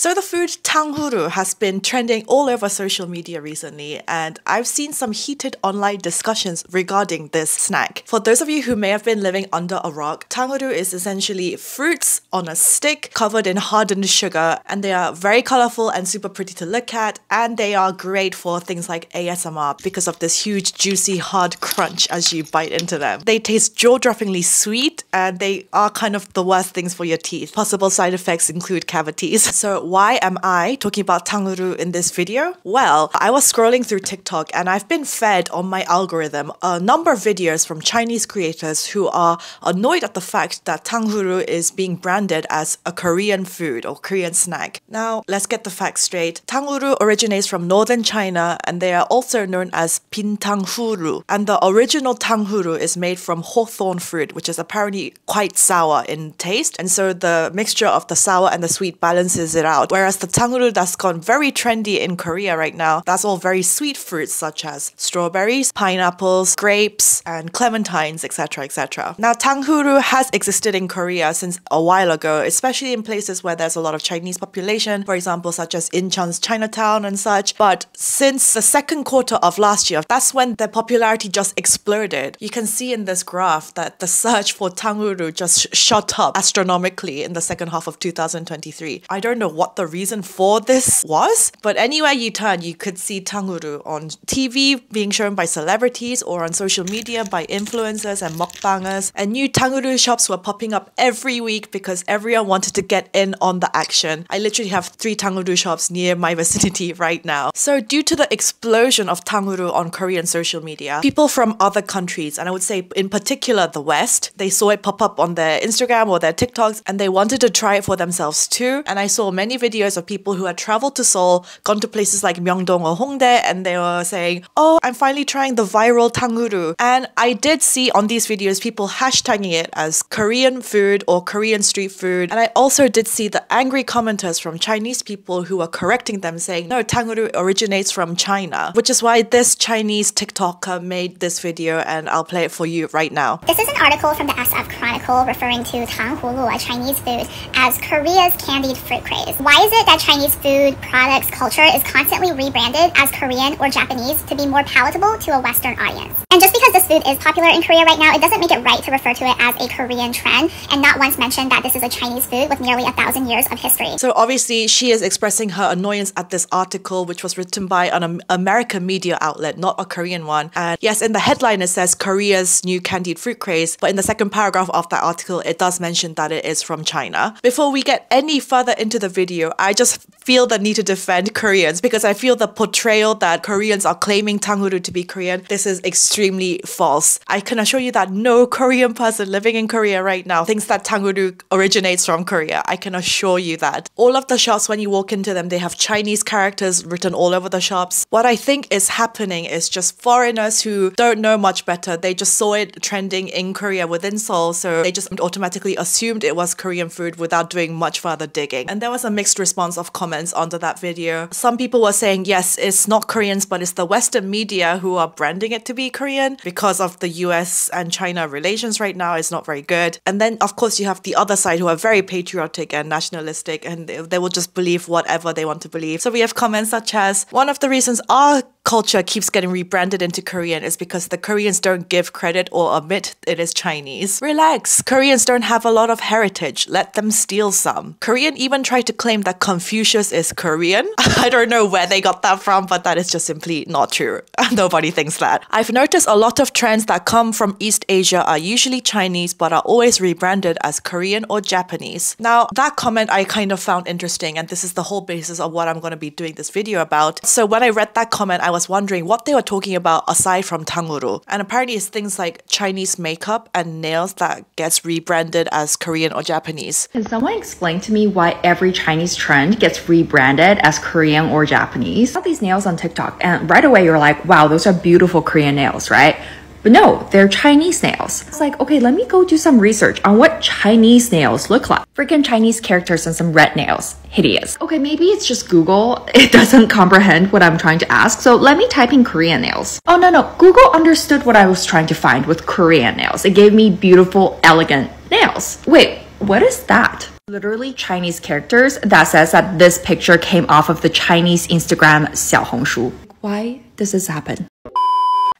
So the food tanghulu has been trending all over social media recently, and I've seen some heated online discussions regarding this snack. For those of you who may have been living under a rock, tanghulu is essentially fruits on a stick covered in hardened sugar, and they are very colorful and super pretty to look at, and they are great for things like ASMR because of this huge, juicy, hard crunch as you bite into them. They taste jaw-droppingly sweet, and they are kind of the worst things for your teeth. Possible side effects include cavities. So why am I talking about tanghulu in this video? Well, I was scrolling through TikTok and I've been fed on my algorithm a number of videos from Chinese creators who are annoyed at the fact that tanghulu is being branded as a Korean food or Korean snack. Now, let's get the facts straight. Tanghulu originates from northern China and they are also known as bingtanghulu. And the original tanghulu is made from hawthorn fruit, which is apparently quite sour in taste. And so the mixture of the sour and the sweet balances it out out. Whereas the tanghulu that's gone very trendy in Korea right now, that's all very sweet fruits such as strawberries, pineapples, grapes, and clementines, etc. etc. Now, tanghulu has existed in Korea since a while ago, especially in places where there's a lot of Chinese population, for example, such as Incheon's Chinatown and such. But since the second quarter of last year, that's when the popularity just exploded. You can see in this graph that the search for tanghulu just shot up astronomically in the second half of 2023. I don't know what the reason for this was. But anywhere you turn, you could see tanghulu on TV being shown by celebrities or on social media by influencers and mukbangers. And new tanghulu shops were popping up every week because everyone wanted to get in on the action. I literally have three tanghulu shops near my vicinity right now. So due to the explosion of tanghulu on Korean social media, people from other countries, and I would say in particular the West, they saw it pop up on their Instagram or their TikToks and they wanted to try it for themselves too. And I saw many videos of people who had traveled to Seoul, gone to places like Myeongdong or Hongdae, and they were saying, Oh, I'm finally trying the viral tanghulu. And I did see on these videos people hashtagging it as Korean food or Korean street food. And I also did see the angry commenters from Chinese people who were correcting them saying, No, tanghulu originates from China, which is why this Chinese TikToker made this video, and I'll play it for you right now. This is an article from the SF Chronicle referring to tanghulu, a Chinese food, as Korea's candied fruit craze. Why is it that Chinese food, products, culture is constantly rebranded as Korean or Japanese to be more palatable to a Western audience? And just because this food is popular in Korea right now, it doesn't make it right to refer to it as a Korean trend and not once mention that this is a Chinese food with nearly a thousand years of history. So obviously, she is expressing her annoyance at this article, which was written by an American media outlet, not a Korean one. And yes, in the headline, it says Korea's new candied fruit craze, but in the second paragraph of that article, it does mention that it is from China. Before we get any further into the video, video, I just feel the need to defend Koreans because I feel the portrayal that Koreans are claiming tanghulu to be Korean, this is extremely false. I can assure you that no Korean person living in Korea right now thinks that tanghulu originates from Korea. I can assure you that. All of the shops, when you walk into them, they have Chinese characters written all over the shops. What I think is happening is just foreigners who don't know much better. They just saw it trending in Korea within Seoul, so they just automatically assumed it was Korean food without doing much further digging. And there was a mixed response of comments under that video. Some people were saying, yes, it's not Koreans, but it's the Western media who are branding it to be Korean because of the US and China relations right now is not very good. And then, of course, you have the other side who are very patriotic and nationalistic and they, they will just believe whatever they want to believe. So we have comments such as, one of the reasons our culture keeps getting rebranded into Korean is because the Koreans don't give credit or admit it is Chinese. Relax. Koreans don't have a lot of heritage. Let them steal some. Korean even tried to claim that Confucius is Korean. I don't know where they got that from, but that is just simply not true. Nobody thinks that. I've noticed a lot of trends that come from East Asia are usually Chinese but are always rebranded as Korean or Japanese. Now, that comment I kind of found interesting, and this is the whole basis of what I'm going to be doing this video about. So when I read that comment, I I was wondering what they were talking about aside from Tanghulu. And apparently it's things like Chinese makeup and nails that gets rebranded as Korean or Japanese. Can someone explain to me why every Chinese trend gets rebranded as Korean or Japanese? All these nails on TikTok and right away you're like, wow, those are beautiful Korean nails, right? But no, they're Chinese nails. It's like, okay, let me go do some research on what Chinese nails look like. Freaking Chinese characters and some red nails. Hideous. Okay, maybe it's just Google. It doesn't comprehend what I'm trying to ask. So let me type in Korean nails. Oh, no, no. Google understood what I was trying to find with Korean nails. It gave me beautiful, elegant nails. Wait, what is that? Literally Chinese characters that says that this picture came off of the Chinese Instagram Xiaohongshu. Why does this happen?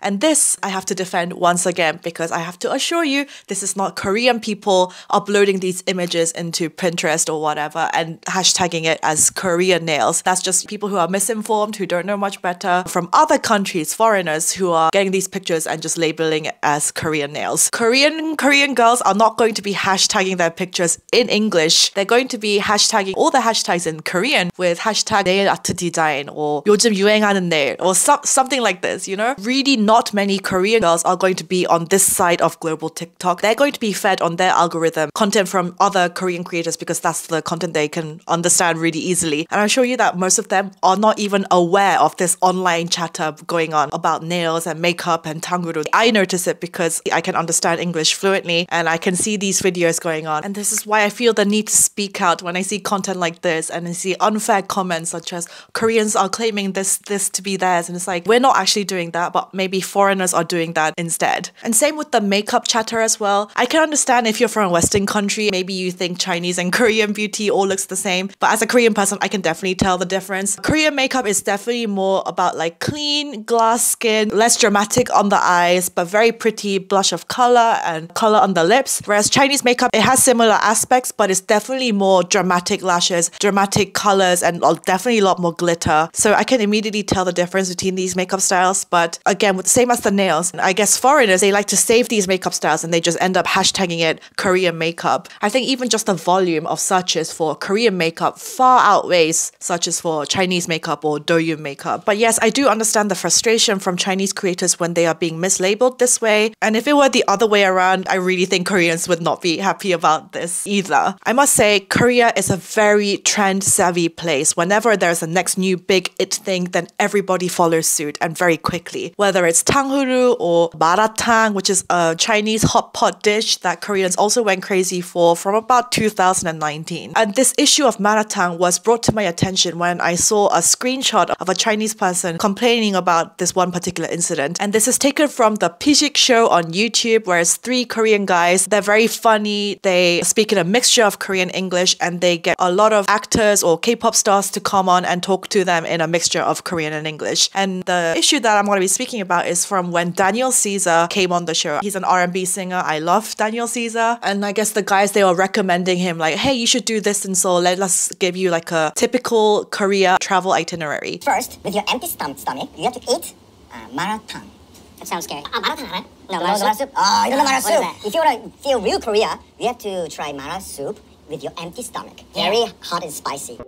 And this I have to defend once again because I have to assure you this is not Korean people uploading these images into Pinterest or whatever and hashtagging it as Korean nails. That's just people who are misinformed, who don't know much better from other countries, foreigners who are getting these pictures and just labeling it as Korean nails. Korean Korean girls are not going to be hashtagging their pictures in English. They're going to be hashtagging all the hashtags in Korean with hashtag nail art design or 요즘 유행하는 nail or so, something like this, you know? Really not many Korean girls are going to be on this side of global TikTok. They're going to be fed on their algorithm content from other Korean creators because that's the content they can understand really easily. And I'll show you that most of them are not even aware of this online chatter going on about nails and makeup and tanghulu. I notice it because I can understand English fluently and I can see these videos going on. And this is why I feel the need to speak out when I see content like this and I see unfair comments such as Koreans are claiming this this to be theirs. And it's like, we're not actually doing that, but maybe foreigners are doing that instead. And same with the makeup chatter as well. I can understand if you're from a Western country, maybe you think Chinese and Korean beauty all looks the same. But as a Korean person, I can definitely tell the difference. Korean makeup is definitely more about like clean, glass skin, less dramatic on the eyes, but very pretty blush of color and color on the lips. Whereas Chinese makeup, it has similar aspects, but it's definitely more dramatic lashes, dramatic colors, and definitely a lot more glitter. So I can immediately tell the difference between these makeup styles. But again, with same as the nails, I guess foreigners, they like to save these makeup styles and they just end up hashtagging it Korean makeup. I think even just the volume of searches for Korean makeup far outweighs searches for Chinese makeup or Douyin makeup. But yes, I do understand the frustration from Chinese creators when they are being mislabeled this way. And if it were the other way around, I really think Koreans would not be happy about this either. I must say, Korea is a very trend savvy place. Whenever there's a next new big it thing, then everybody follows suit and very quickly. Whether it's tanghulu or malatang, which is a Chinese hot pot dish that Koreans also went crazy for from about 2019. And this issue of malatang was brought to my attention when I saw a screenshot of a Chinese person complaining about this one particular incident. And this is taken from the Psick show on YouTube, where it's three Korean guys. They're very funny. They speak in a mixture of Korean English and they get a lot of actors or K-pop stars to come on and talk to them in a mixture of Korean and English. And the issue that I'm going to be speaking about is from when Daniel Caesar came on the show. He's an R&B singer. I love Daniel Caesar. And I guess the guys, they were recommending him like, hey, you should do this. And so let us give you like a typical Korea travel itinerary. First, with your empty stom- stomach, you have to eat uh, malatang. That sounds scary. Ah, malatang, right? No, the, mara the mara soup? soup. Oh, you don't know mara soup. If you want to feel real Korea, you have to try mara soup with your empty stomach. Very hot and spicy.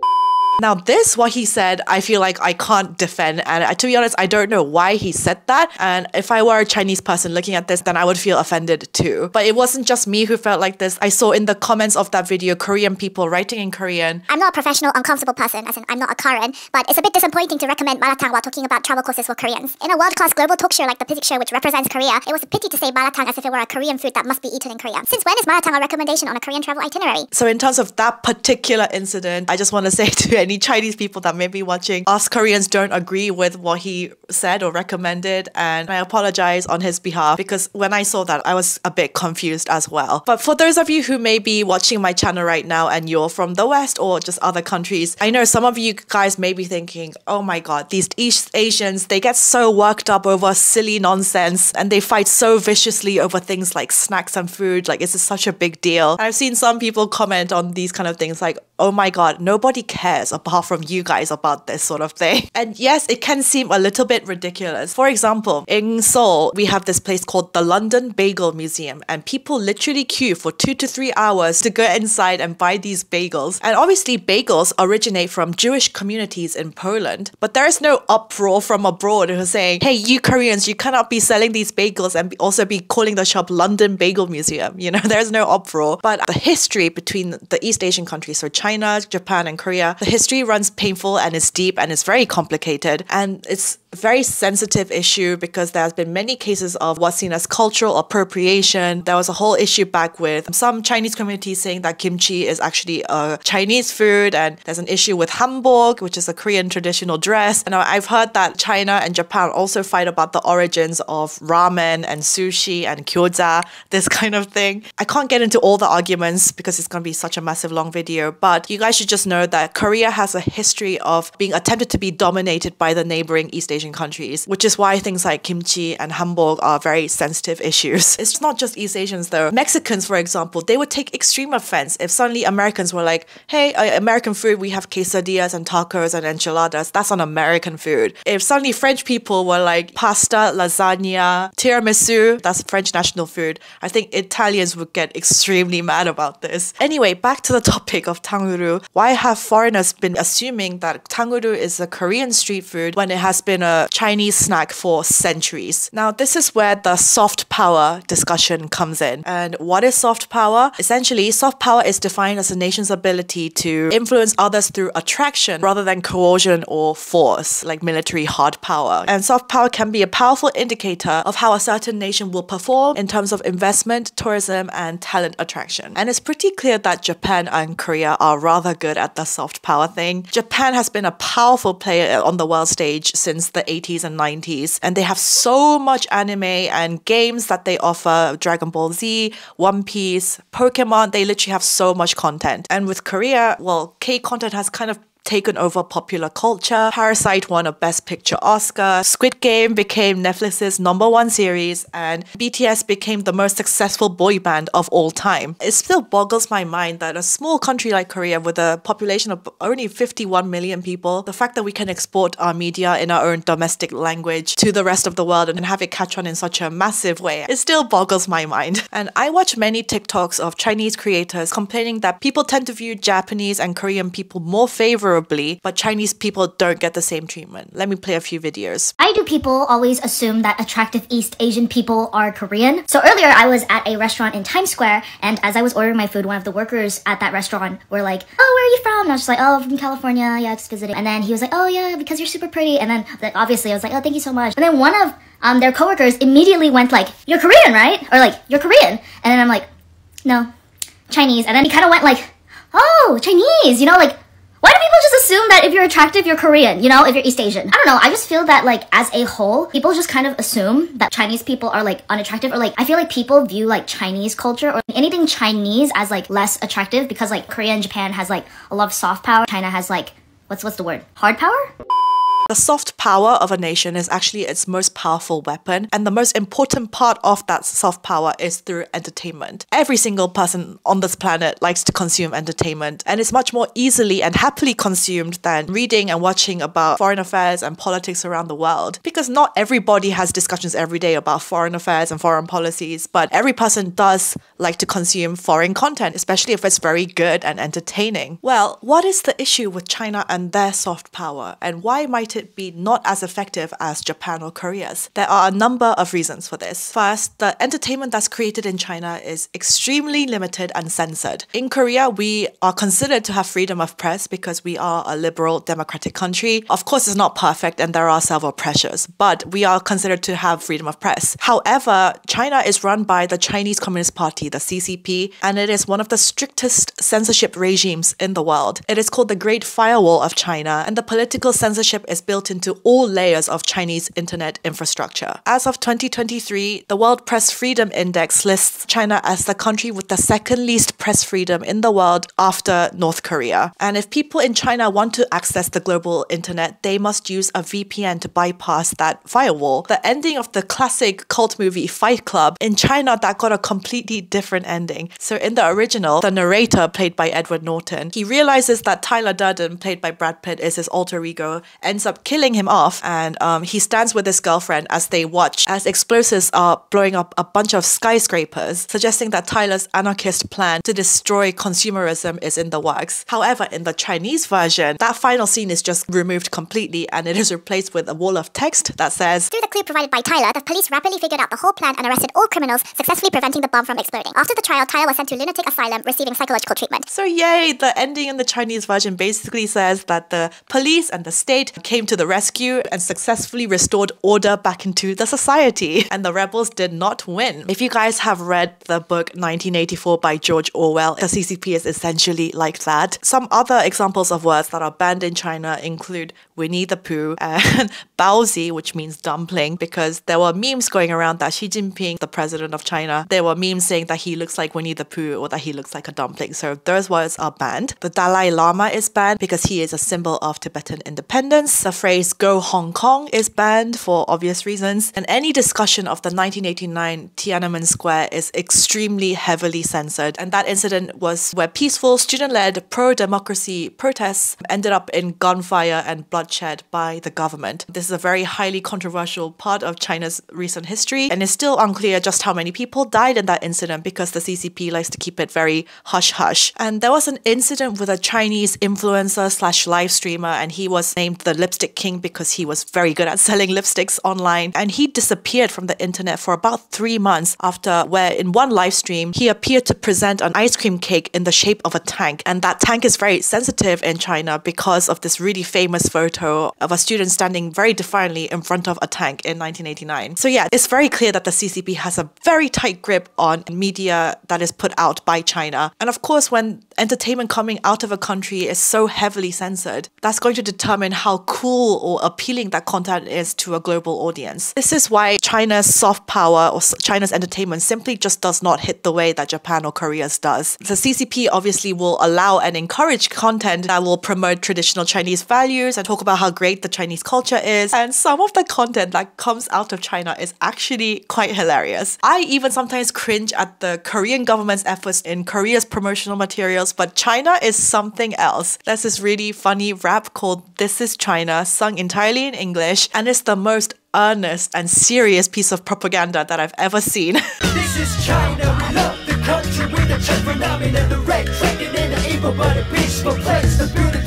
Now, this, what he said, I feel like I can't defend. And uh, to be honest, I don't know why he said that. And if I were a Chinese person looking at this, then I would feel offended too. But it wasn't just me who felt like this. I saw in the comments of that video Korean people writing in Korean. I'm not a professional, uncomfortable person, as in I'm not a Karen, but it's a bit disappointing to recommend malatang while talking about travel courses for Koreans. In a world-class global talk show like the Psick Show, which represents Korea, it was a pity to say malatang as if it were a Korean food that must be eaten in Korea. Since when is malatang a recommendation on a Korean travel itinerary? So, in terms of that particular incident, I just want to say to any Chinese people that may be watching, us Koreans don't agree with what he said or recommended. And I apologize on his behalf because when I saw that, I was a bit confused as well. But for those of you who may be watching my channel right now and you're from the West or just other countries, I know some of you guys may be thinking, oh my God, these East Asians, they get so worked up over silly nonsense and they fight so viciously over things like snacks and food. Like, it's such a big deal. I've seen some people comment on these kind of things like, oh my God, nobody cares apart from you guys about this sort of thing. And yes, it can seem a little bit ridiculous. For example, in Seoul, we have this place called the London Bagel Museum, and people literally queue for two to three hours to go inside and buy these bagels. And obviously, bagels originate from Jewish communities in Poland, but there is no uproar from abroad who's saying, hey, you Koreans, you cannot be selling these bagels and also be calling the shop London Bagel Museum. You know, there's no uproar. But the history between the East Asian countries, so China, Japan, and Korea, the history runs painful and it's deep and it's very complicated. And it's very sensitive issue because there has been many cases of what's seen as cultural appropriation. There was a whole issue back with some Chinese communities saying that kimchi is actually a Chinese food, and there's an issue with hanbok, which is a Korean traditional dress. And I've heard that China and Japan also fight about the origins of ramen and sushi and gyoza, this kind of thing. I can't get into all the arguments because it's going to be such a massive long video, but you guys should just know that Korea has a history of being attempted to be dominated by the neighboring East Asian countries, which is why things like kimchi and hanbok are very sensitive issues. It's not just East Asians though. Mexicans, for example, they would take extreme offense if suddenly Americans were like, hey, uh, American food, we have quesadillas and tacos and enchiladas. That's on American food. If suddenly French people were like pasta, lasagna, tiramisu, that's French national food, I think Italians would get extremely mad about this. Anyway, back to the topic of tanghulu. Why have foreigners been assuming that tanghulu is a Korean street food when it has been a Chinese snack for centuries? Now, this is where the soft power discussion comes in. And what is soft power? Essentially, soft power is defined as a nation's ability to influence others through attraction rather than coercion or force, like military hard power. And soft power can be a powerful indicator of how a certain nation will perform in terms of investment, tourism, and talent attraction. And it's pretty clear that Japan and Korea are rather good at the soft power thing. Japan has been a powerful player on the world stage since the 80s and 90s, and they have so much anime and games that they offer Dragon Ball Z, One Piece, Pokemon. They literally have so much content. And with Korea, well, K content has kind of taken over popular culture. Parasite won a Best Picture Oscar. Squid Game became Netflix's number one series, and BTS became the most successful boy band of all time. It still boggles my mind that a small country like Korea, with a population of only 51 million people, the fact that we can export our media in our own domestic language to the rest of the world and have it catch on in such a massive way, it still boggles my mind. And I watch many TikToks of Chinese creators complaining that people tend to view Japanese and Korean people more favorably favorably, but Chinese people don't get the same treatment. Let me play a few videos. Why do people always assume that attractive East Asian people are Korean? So earlier I was at a restaurant in Times Square, and as I was ordering my food, one of the workers at that restaurant were like, "Oh, where are you from?" And I was just like, "Oh, from California. Yeah, just visiting." And then he was like, "Oh yeah, because you're super pretty." And then like, obviously I was like, "Oh, thank you so much." And then one of um, their coworkers immediately went like, "You're Korean, right?" Or like, "You're Korean," and then I'm like, "No, Chinese." And then he kind of went like, "Oh, Chinese," you know, like why do people just assume that if you're attractive, you're Korean, you know, if you're East Asian? I don't know. I just feel that, like, as a whole, people just kind of assume that Chinese people are, like, unattractive, or, like, I feel like people view, like, Chinese culture or anything Chinese as, like, less attractive because, like, Korea and Japan has, like, a lot of soft power. China has, like, what's, what's the word? Hard power? The soft power of a nation is actually its most powerful weapon, and the most important part of that soft power is through entertainment. Every single person on this planet likes to consume entertainment, and it's much more easily and happily consumed than reading and watching about foreign affairs and politics around the world. Because not everybody has discussions every day about foreign affairs and foreign policies, but every person does like to consume foreign content, especially if it's very good and entertaining. Well, what is the issue with China and their soft power, and why might it be not as effective as Japan or Korea's? There are a number of reasons for this. First, the entertainment that's created in China is extremely limited and censored. In Korea, we are considered to have freedom of press because we are a liberal democratic country. Of course, it's not perfect and there are several pressures, but we are considered to have freedom of press. However, China is run by the Chinese Communist Party, the CCP, and it is one of the strictest censorship regimes in the world. It is called the Great Firewall of China, and the political censorship is built into all layers of Chinese internet infrastructure. As of 2023, the World Press Freedom Index lists China as the country with the second least press freedom in the world after North Korea. And if people in China want to access the global internet, they must use a VPN to bypass that firewall. The ending of the classic cult movie Fight Club in China that got a completely different ending. So in the original, the narrator played by Edward Norton, he realizes that Tyler Durden, played by Brad Pitt, is his alter ego, ends up killing him off, and um, he stands with his girlfriend as they watch as explosives are blowing up a bunch of skyscrapers, suggesting that Tyler's anarchist plan to destroy consumerism is in the works. However, in the Chinese version, that final scene is just removed completely and it is replaced with a wall of text that says Through the clue provided by Tyler, the police rapidly figured out the whole plan and arrested all criminals, successfully preventing the bomb from exploding. After the trial, Tyler was sent to lunatic asylum, receiving psychological treatment. So, yay, the ending in the Chinese version basically says that the police and the state came came to the rescue and successfully restored order back into the society. And the rebels did not win. If you guys have read the book 1984 by George Orwell, the CCP is essentially like that. Some other examples of words that are banned in China include Winnie the Pooh and Baozi, which means dumpling, because there were memes going around that Xi Jinping, the president of China, there were memes saying that he looks like Winnie the Pooh or that he looks like a dumpling. So those words are banned. The Dalai Lama is banned because he is a symbol of Tibetan independence. The phrase go Hong Kong is banned for obvious reasons. And any discussion of the 1989 Tiananmen Square is extremely heavily censored. And that incident was where peaceful student led pro democracy protests ended up in gunfire and bloodshed by the government. This is a very highly controversial part of China's recent history, and it's still unclear just how many people died in that incident because the CCP likes to keep it very hush hush. And there was an incident with a Chinese influencer slash live streamer, and he was named the lipstick king because he was very good at selling lipsticks online. And he disappeared from the internet for about three months after, where in one live stream, he appeared to present an ice cream cake in the shape of a tank. And that tank is very sensitive in China because of this really famous photo of a student standing very defiantly in front of a tank in 1989. So, yeah, it's very clear that the CCP has a very tight grip on media that is put out by China. And of course, when entertainment coming out of a country is so heavily censored, that's going to determine how cool or appealing that content is to a global audience. This is why China's soft power or China's entertainment simply just does not hit the way that Japan or Korea's does. The CCP obviously will allow and encourage content that will promote traditional Chinese values and talk about how great the Chinese culture is. And some of the content that comes out of China is actually quite hilarious. I even sometimes cringe at the Korean government's efforts in Korea's promotional materials, but China is something else. There's this really funny rap called This is China, sung entirely in English, and it's the most earnest and serious piece of propaganda that I've ever seen. This is China, we love the country with the and the red dragon the peaceful place, the beautiful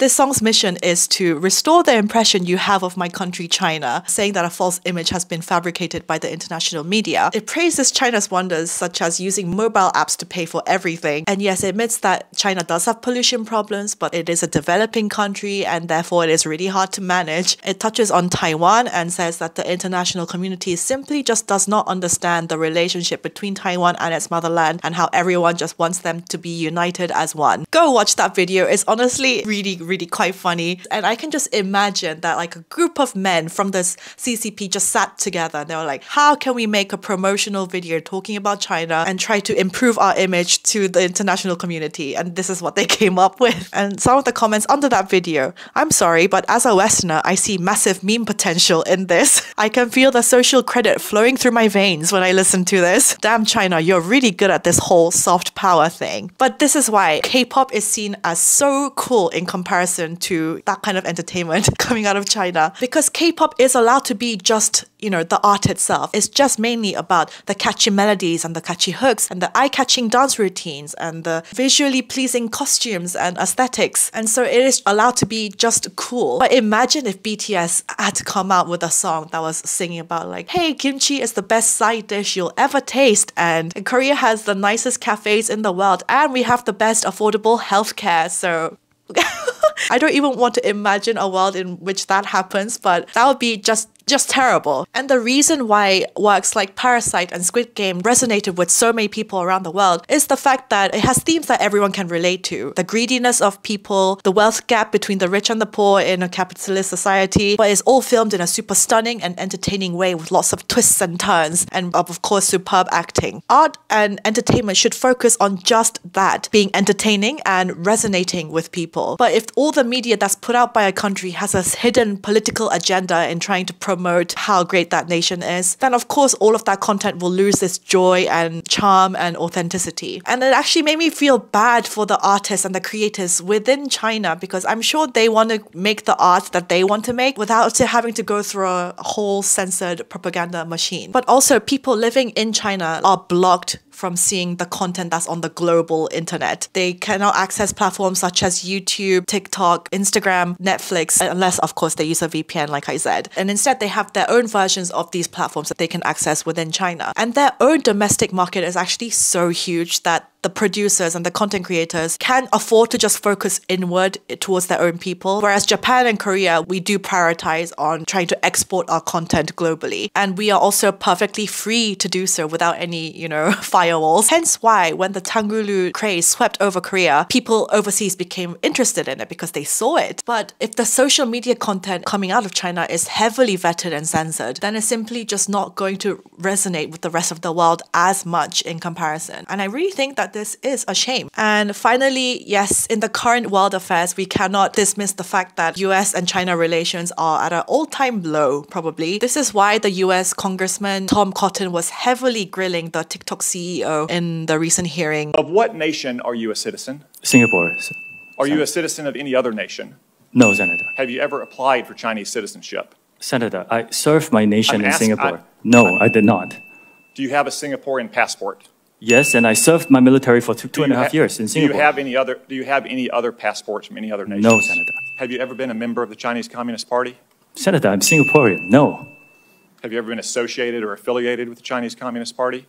This song's mission is to restore the impression you have of my country, China, saying that a false image has been fabricated by the international media. It praises China's wonders, such as using mobile apps to pay for everything. And yes, it admits that China does have pollution problems, but it is a developing country and therefore it is really hard to manage. It touches on Taiwan and says that the international community simply just does not understand the relationship between Taiwan and its motherland and how everyone just wants them to be united as one. Go watch that video. It's honestly really, really quite funny. And I can just imagine that like a group of men from this CCP just sat together and they were like, how can we make a promotional video talking about China and try to improve our image to the international community? And this is what they came up with. And some of the comments under that video, I'm sorry, but as a Westerner, I see massive meme potential in this. I can feel the social credit flowing through my veins when I listen to this. Damn, China, you're really good at this whole soft power thing. But this is why K pop is seen as so cool in comparison to that kind of entertainment coming out of China. Because K pop is allowed to be just, you know, the art itself. It's just mainly about the catchy melodies and the catchy hooks and the eye catching dance routines and the visually pleasing costumes and aesthetics. And so it is allowed to be just cool. But imagine if BTS had to come out with a song that was singing about, like, hey, kimchi is the best side dish you'll ever taste. And Korea has the nicest cafes in the world. And we have the best affordable healthcare. So I don't even want to imagine a world in which that happens, but that would be just just terrible. And the reason why works like Parasite and Squid Game resonated with so many people around the world is the fact that it has themes that everyone can relate to. The greediness of people, the wealth gap between the rich and the poor in a capitalist society, but it's all filmed in a super stunning and entertaining way with lots of twists and turns and of course superb acting. Art and entertainment should focus on just that, being entertaining and resonating with people. But if all the media that's put out by a country has a hidden political agenda in trying to promote how great that nation is, then of course all of that content will lose its joy and charm and authenticity. And it actually made me feel bad for the artists and the creators within China because I'm sure they want to make the art that they want to make without having to go through a whole censored propaganda machine. But also, people living in China are blocked from seeing the content that's on the global internet. They cannot access platforms such as YouTube, TikTok, Instagram, Netflix, unless, of course, they use a VPN, like I said. And instead, they have their own versions of these platforms that they can access within China. And their own domestic market is actually so huge that the producers and the content creators can afford to just focus inward towards their own people. Whereas Japan and Korea, we do prioritize on trying to export our content globally. And we are also perfectly free to do so without any, you know, firewalls. Hence why when the Tanghulu craze swept over Korea, people overseas became interested in it because they saw it. But if the social media content coming out of China is heavily vetted and censored, then it's simply just not going to resonate with the rest of the world as much in comparison. And I really think that this is a shame. And finally, yes, in the current world affairs, we cannot dismiss the fact that US and China relations are at an all-time low, probably. This is why the US Congressman Tom Cotton was heavily grilling the TikTok CEO in the recent hearing. Of what nation are you a citizen? Singapore. Are you a citizen of any other nation? No, Senator. Have you ever applied for Chinese citizenship? Senator, I served my nation I'm in ask- Singapore. I- no, I did not. Do you have a Singaporean passport? Yes, and I served my military for two, two and a half ha- years in Singapore. Do you have any other? Do you have any other passports from any other nation? No, Senator. Have you ever been a member of the Chinese Communist Party? Senator, I'm Singaporean. No. Have you ever been associated or affiliated with the Chinese Communist Party?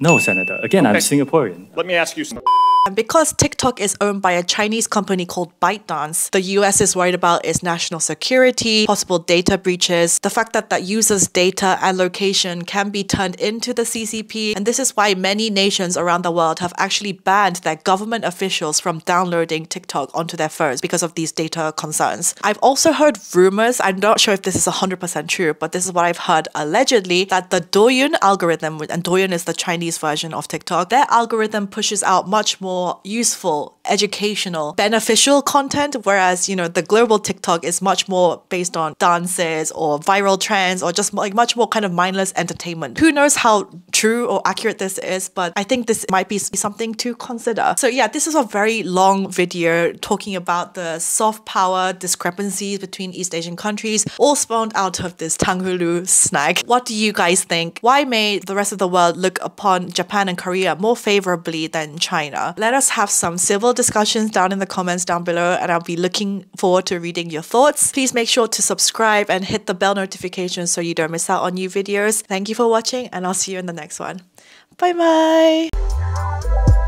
No, Senator. Again, I'm Singaporean. Let me ask you some. And because TikTok is owned by a Chinese company called ByteDance, the US is worried about its national security, possible data breaches, the fact that that users' data and location can be turned into the CCP. And this is why many nations around the world have actually banned their government officials from downloading TikTok onto their phones because of these data concerns. I've also heard rumors, I'm not sure if this is 100% true, but this is what I've heard allegedly that the Douyin algorithm, and Douyin is the Chinese version of TikTok, their algorithm pushes out much more useful, educational, beneficial content, whereas, you know, the global TikTok is much more based on dances or viral trends or just like much more kind of mindless entertainment. Who knows how true or accurate this is, but I think this might be something to consider. So yeah, this is a very long video talking about the soft power discrepancies between East Asian countries, all spawned out of this Tanghulu snack. What do you guys think? Why may the rest of the world look upon Japan and Korea more favorably than China? Let us have some civil discussions down in the comments down below, and I'll be looking forward to reading your thoughts. Please make sure to subscribe and hit the bell notification so you don't miss out on new videos. Thank you for watching, and I'll see you in the next one. Bye bye.